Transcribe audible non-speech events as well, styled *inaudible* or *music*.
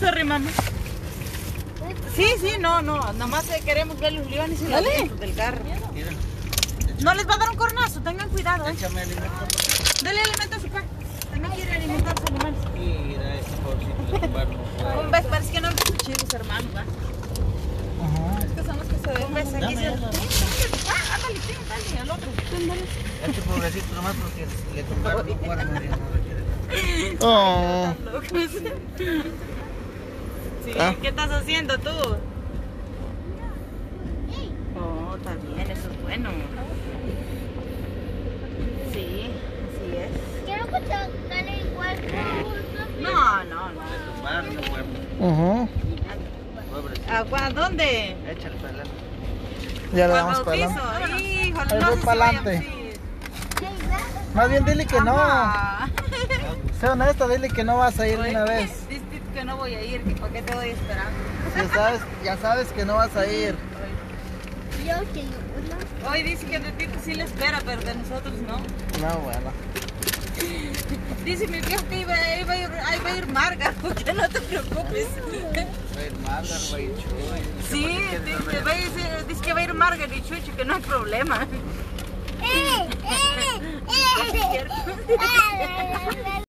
Sorry, mamá. Sí, sí, no, no. Nada más eh, queremos ver los leones y los vientos del carro. Mira, No les va a dar un cornazo, tengan cuidado. ¿eh? échame alimento. Dale alimento a su perro. También quiere alimentar a sus animales. Mira, pobrecito. Un beso, parece que no son chidos, hermano. ¿va? Ajá. Es que son los que se ven. Un beso aquí. Dame, se- dame. Ah, ándale, sí, dale, al otro. Este pobrecito nomás porque le tumbaron los cuernos y no lo quiere. *laughs* Oh. Sí, Ah. ¿qué estás haciendo tú? Oh, está bien, eso es bueno. Sí, así es. Quiero que te igual No, no, no. Pobrecito. ¿A cua- dónde? Échale para adelante. Ya le ¿Cuál damos para adelante. Híjole, Ahí voy para adelante. Más bien dile que no. Sé honesta, dile que no vas a ir de una vez. Que no voy a ir, que para qué te voy a esperar. Ya sabes, ya sabes que no vas a ir. yo que yo. Hoy dice que de ti sí le espera, pero de nosotros no. No, bueno. *laughs* Dice mi viejo que iba, iba a ir, ahí va a ir Marga, *laughs* porque no te preocupes. *laughs* Va a ir Margar, va a ir Chuy. Sí, dice, va a ir- dice que va a ir Marga y Chucho, que no hay problema. ¡Eh! ¡Eh! ¡Eh! Es cierto. ¡Eh!